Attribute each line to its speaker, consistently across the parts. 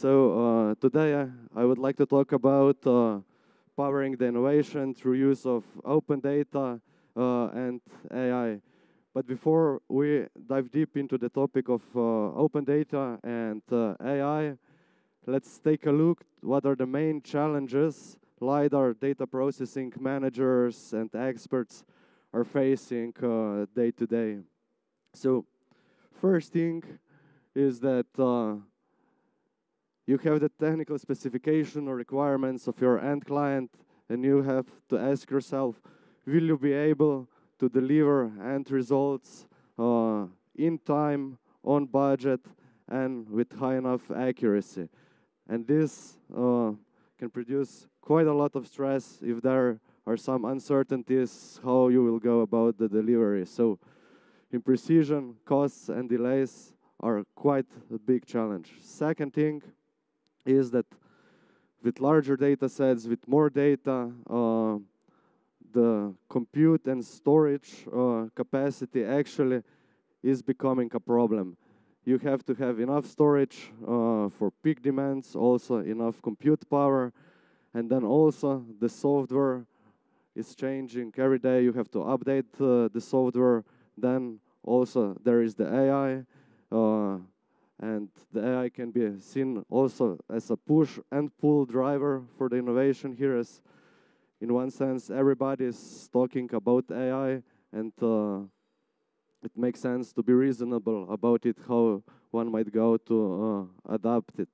Speaker 1: So uh, today I, would like to talk about uh, powering the innovation through use of open data uh, and AI. But before we dive deep into the topic of uh, open data and uh, AI, let's take a look what are the main challenges LiDAR data processing managers and experts are facing uh, day to day. So first thing is that you have the technical specification or requirements of your end client and you have to ask yourself, will you be able to deliver end results uh, in time, on budget, and with high enough accuracy. And this uh, can produce quite a lot of stress if there are some uncertainties how you will go about the delivery. So in precision, costs and delays are quite a big challenge. Second thing is that with larger data sets, with more data, uh, the compute and storage uh, capacity actually is becoming a problem. You have to have enough storage uh, for peak demands, also enough compute power, and then also the software is changing every day. You have to update uh, the software. Then also there is the AI, uh, and the AI can be seen also as a push and pull driver for the innovation here as in one sense, everybody is talking about AI, and uh, it makes sense to be reasonable about it, how one might go to uh, adapt it.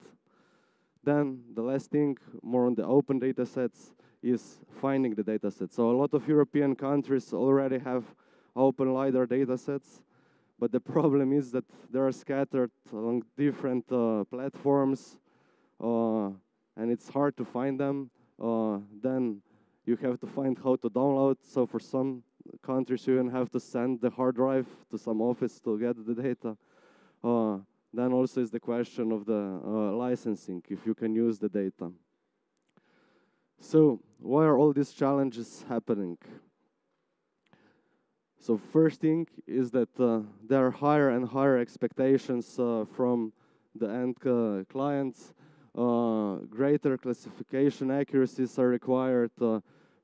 Speaker 1: Then the last thing, more on the open data sets, is finding the data sets. So a lot of European countries already have open LiDAR data sets, but the problem is that they are scattered along different uh, platforms, uh, and it's hard to find them. Uh, then you have to find how to download. So for some countries, you even have to send the hard drive to some office to get the data. Uh, then also is the question of the uh, licensing, if you can use the data. So why are all these challenges happening? So first thing is that uh, there are higher and higher expectations uh, from the end uh, clients. Uh, greater classification accuracies are required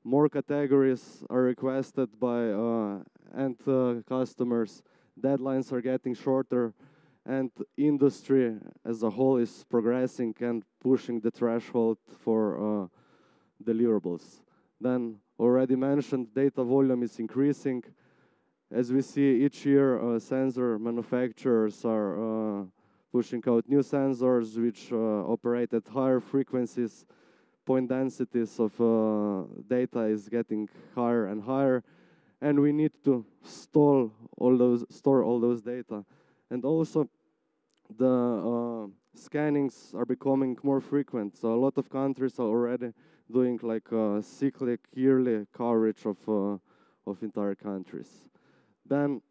Speaker 1: more categories are requested by uh, end uh, customers. Deadlines are getting shorter, and industry as a whole is progressing and pushing the threshold for uh, deliverables. Then, already mentioned, data volume is increasing. As we see each year, uh, sensor manufacturers are uh, pushing out new sensors which uh, operate at higher frequencies point densities of uh, data is getting higher and higher, and we need to store all those store all those data, and also the uh, scannings are becoming more frequent. So a lot of countries are already doing like cyclic yearly coverage of of entire countries. Then,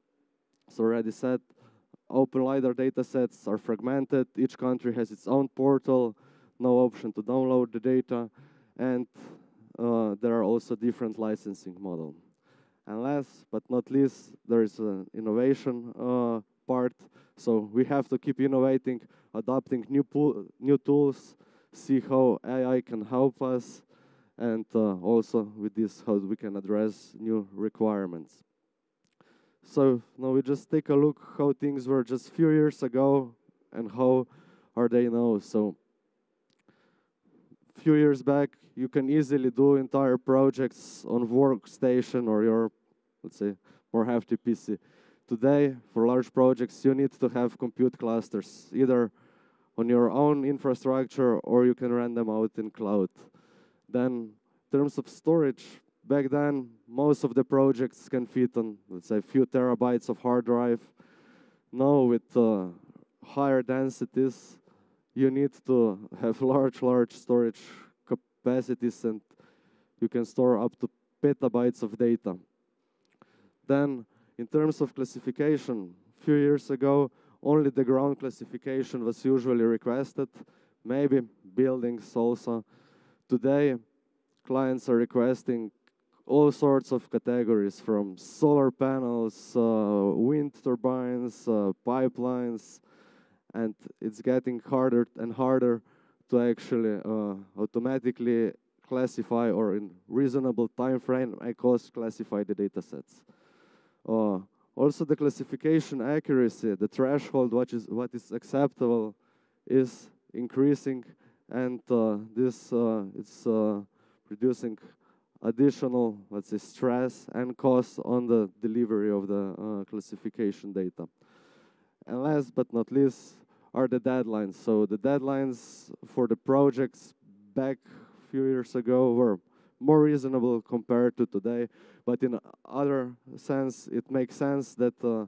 Speaker 1: as already said, open LiDAR data sets are fragmented. Each country has its own portal no option to download the data, and uh, there are also different licensing models. And last but not least, there is an innovation uh, part. So we have to keep innovating, adopting new, new tools, see how AI can help us, and uh, also with this, how we can address new requirements. So now we just take a look how things were just few years ago and how are they now. So few years back, you can easily do entire projects on workstation or your, let's say, more hefty PC. Today, for large projects, you need to have compute clusters, either on your own infrastructure or you can rent them out in cloud. Then, in terms of storage, back then, most of the projects can fit on, let's say, a few terabytes of hard drive. Now, with uh, higher densities, you need to have large, large storage capacities and you can store up to petabytes of data. Then, in terms of classification, a few years ago, only the ground classification was usually requested, maybe buildings also. Today, clients are requesting all sorts of categories from solar panels, uh, wind turbines, uh, pipelines, and it's getting harder and harder to actually uh, automatically classify or in reasonable time frame and cost classify the data sets. Uh, also, the classification accuracy, the threshold, what is what is acceptable, is increasing, and uh, this uh, it's producing additional, let's say, stress and costs on the delivery of the uh, classification data. And last but not least are the deadlines. So the deadlines for the projects back a few years ago were more reasonable compared to today. But in other sense, it makes sense that uh,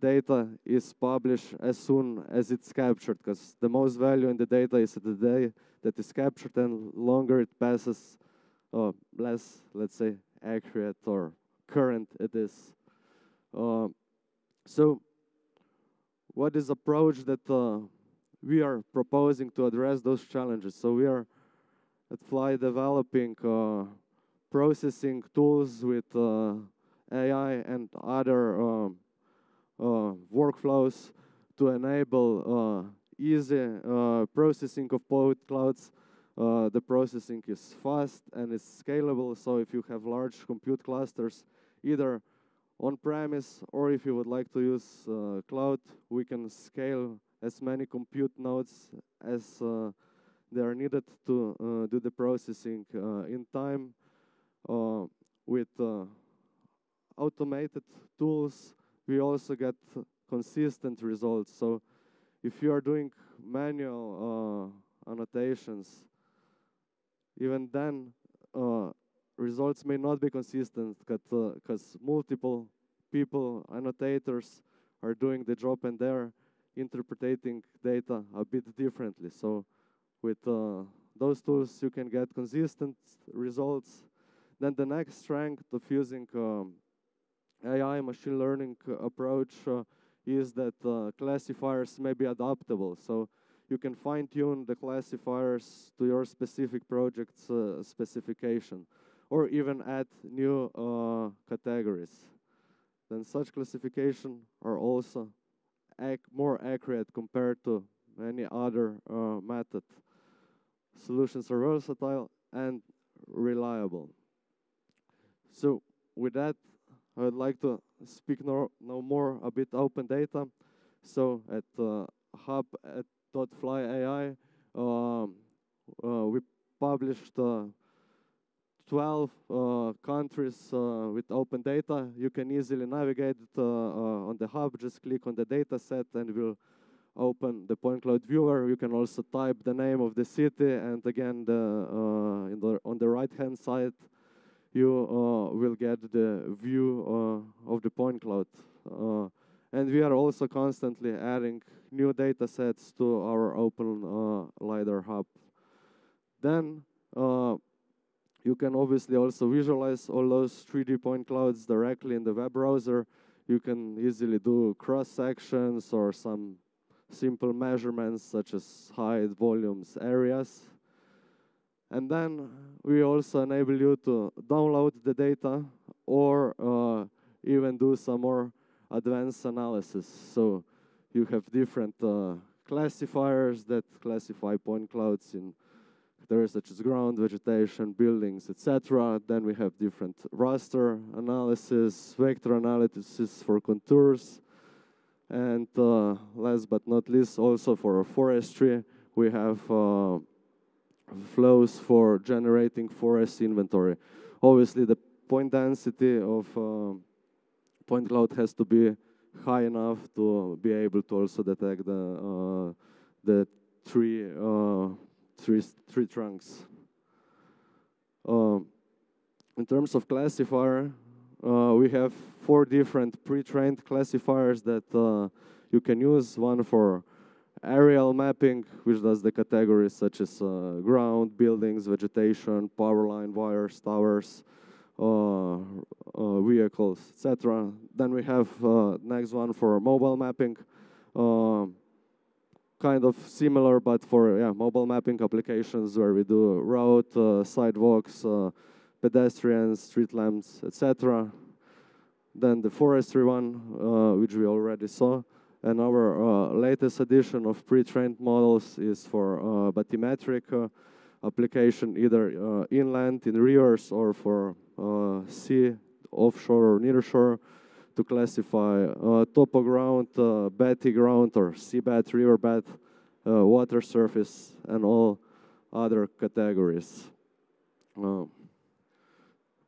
Speaker 1: data is published as soon as it's captured, because the most value in the data is the day that is captured, and longer it passes, uh, less, let's say, accurate or current it is. Uh, so, what is approach that uh, we are proposing to address those challenges? So we are at Flai developing uh, processing tools with uh, AI and other um, uh, workflows to enable easy processing of point clouds. The processing is fast and it's scalable, so if you have large compute clusters, either on-premise or if you would like to use cloud, we can scale as many compute nodes as they are needed to uh, do the processing uh, in time uh, with automated tools. We also get consistent results. So if you are doing manual annotations, even then uh, results may not be consistent because uh, multiple people, annotators, are doing the job and they're interpreting data a bit differently. So with uh, those tools, you can get consistent results. Then the next strength of using um, AI machine learning approach uh, is that uh, classifiers may be adaptable. So you can fine tune the classifiers to your specific project's uh, specification or even add new uh, categories. Then such classification are also ac more accurate compared to any other uh, method. Solutions are versatile and reliable. So with that, I would like to speak no, no more a bit open data. So at uh, hub at .flai AI, um, uh, we published uh, 12 uh, countries uh, with open data. You can easily navigate uh, on the hub, just click on the data set and we'll open the point cloud viewer. You can also type the name of the city, and again, the, uh, the on the right-hand side, you uh, will get the view uh, of the point cloud. And we are also constantly adding new data sets to our open uh, LiDAR hub. Then uh, you can obviously also visualize all those 3D point clouds directly in the web browser. You can easily do cross sections or some simple measurements such as height, volumes, areas. And then we also enable you to download the data or uh, even do some more advanced analysis. So you have different uh, classifiers that classify point clouds in areas such as ground, vegetation, buildings, etc. Then we have different raster analysis, vector analysis for contours, and uh, last but not least, also for forestry, we have uh, flows for generating forest inventory. Obviously, the point density of uh, point cloud has to be high enough to be able to also detect the uh, the tree uh, tree tree trunks. Um, in terms of classifier, uh, we have four different pre-trained classifiers that uh, you can use. One for aerial mapping, which does the categories such as uh, ground, buildings, vegetation, power line, wires, towers, vehicles, etc. Then we have uh, next one for mobile mapping, kind of similar, but for yeah, mobile mapping applications where we do road, sidewalks, pedestrians, street lamps, etc. Then the forestry one, uh, which we already saw. And our uh, latest edition of pre-trained models is for uh, bathymetric uh, application, either uh, inland in rivers or for uh, sea, offshore or nearshore, to classify uh, topo ground, bathy ground or seabed, riverbed, water surface, and all other categories.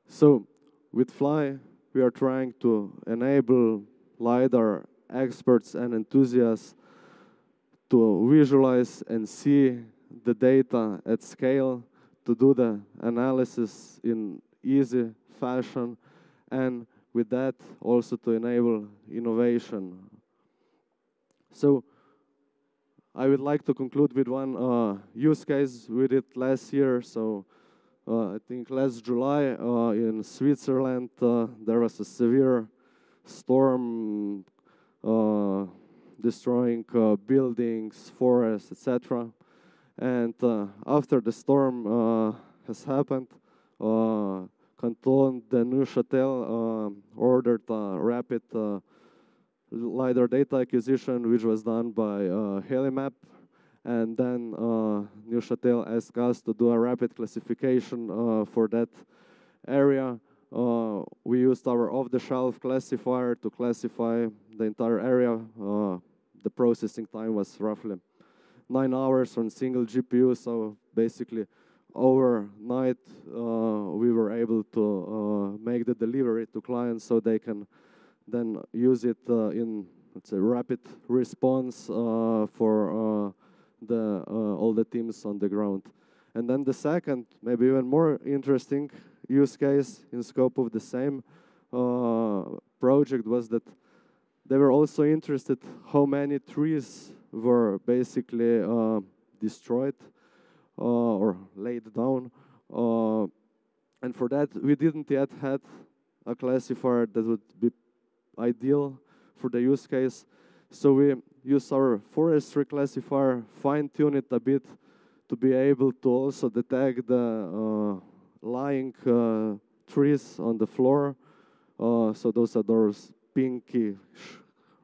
Speaker 1: so with Flai, we are trying to enable LiDAR experts and enthusiasts to visualize and see the data at scale, to do the analysis in easy fashion, and with that also to enable innovation. So I would like to conclude with one uh, use case we did last year. So uh, I think last July uh, in Switzerland uh, there was a severe storm uh, destroying uh, buildings, forests, etc. And uh, after the storm has happened, Canton de Neuchâtel ordered a rapid LiDAR data acquisition, which was done by Helimap. And then uh, Neuchâtel asked us to do a rapid classification uh, for that area. Uh, we used our off-the-shelf classifier to classify the entire area. Uh, the processing time was roughly nine hours on single GPU, so basically overnight uh, we were able to uh, make the delivery to clients so they can then use it uh, in let's say rapid response uh, for the all the teams on the ground. And then the second, maybe even more interesting use case in scope of the same uh, project was that they were also interested how many trees were basically uh, destroyed uh, or laid down. Uh, and for that, we didn't yet had a classifier that would be ideal for the use case. So we use our forestry classifier, fine tune it a bit to be able to also detect the uh, lying uh, trees on the floor. Uh, so those are those pinky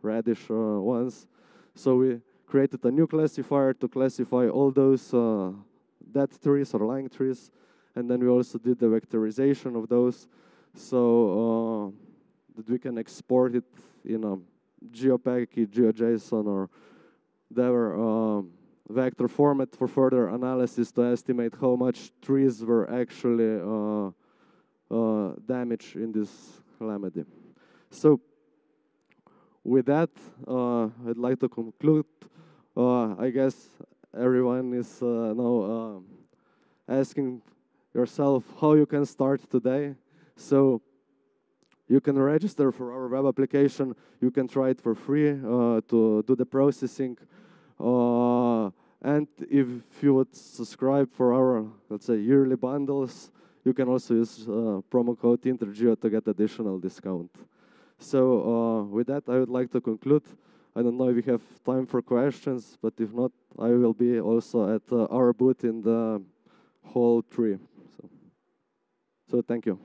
Speaker 1: reddish ones. So we created a new classifier to classify all those uh, dead trees or lying trees. And then we also did the vectorization of those so uh, that we can export it in a GeoPackage, GeoJSON, or whatever um, vector format for further analysis to estimate how much trees were actually uh, uh, damaged in this calamity. So with that, uh, I'd like to conclude. Uh, I guess everyone is uh, now uh, asking yourself how you can start today. So you can register for our web application. You can try it for free to do the processing. Uh, and if you would subscribe for our, let's say, yearly bundles, you can also use uh, promo code InterGeo to get additional discount. So uh, with that, I would like to conclude. I don't know if we have time for questions, but if not, I will be also at uh, our booth in the hall three. So, so thank you.